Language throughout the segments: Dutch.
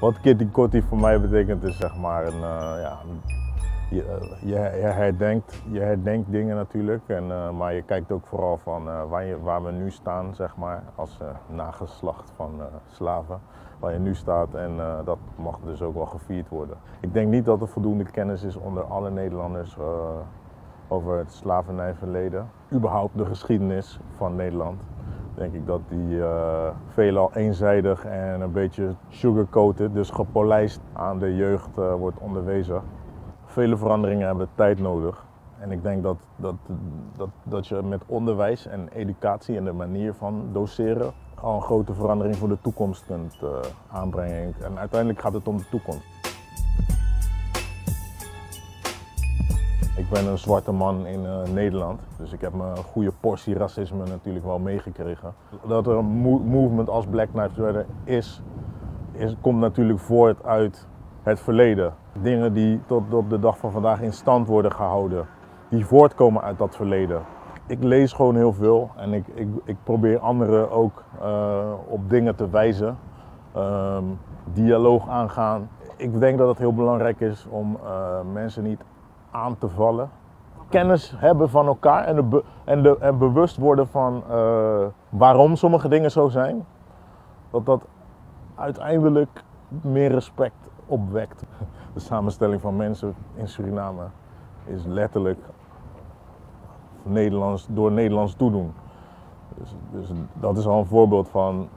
Wat Kitty Kotti voor mij betekent is zeg maar een, uh, ja, je, je, je, herdenkt, je herdenkt dingen natuurlijk, en, uh, maar je kijkt ook vooral van waar, waar we nu staan zeg maar, als nageslacht van slaven. Waar je nu staat en dat mag dus ook wel gevierd worden. Ik denk niet dat er voldoende kennis is onder alle Nederlanders over het slavernijverleden. Überhaupt de geschiedenis van Nederland denk ik dat die uh, veelal eenzijdig en een beetje sugarcoated, dus gepolijst aan de jeugd uh, wordt onderwezen. Vele veranderingen hebben tijd nodig. En ik denk dat, dat, dat, dat je met onderwijs en educatie en de manier van doseren al een grote verandering voor de toekomst kunt uh, aanbrengen. En uiteindelijk gaat het om de toekomst. Ben een zwarte man in uh, Nederland, dus ik heb een goede portie racisme natuurlijk wel meegekregen. Dat er een movement als Black Lives Matter is, is, komt natuurlijk voort uit het verleden. Dingen die tot op de dag van vandaag in stand worden gehouden, die voortkomen uit dat verleden. Ik lees gewoon heel veel en ik, ik, ik probeer anderen ook uh, op dingen te wijzen, um, dialoog aangaan. Ik denk dat het heel belangrijk is om uh, mensen niet aan te vallen. Kennis hebben van elkaar en, de en, de, en bewust worden van uh, waarom sommige dingen zo zijn. Dat dat uiteindelijk meer respect opwekt. De samenstelling van mensen in Suriname is letterlijk Nederlands, door Nederlands toedoen. Dus, dus dat is al een voorbeeld van.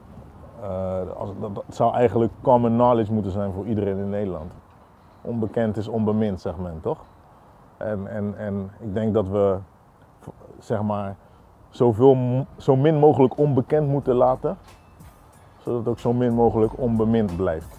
Uh, als, dat, zou eigenlijk common knowledge moeten zijn voor iedereen in Nederland. Onbekend is onbemind, zegt men toch? En, ik denk dat we zeg maar, zoveel, zo min mogelijk onbekend moeten laten, zodat het ook zo min mogelijk onbemind blijft.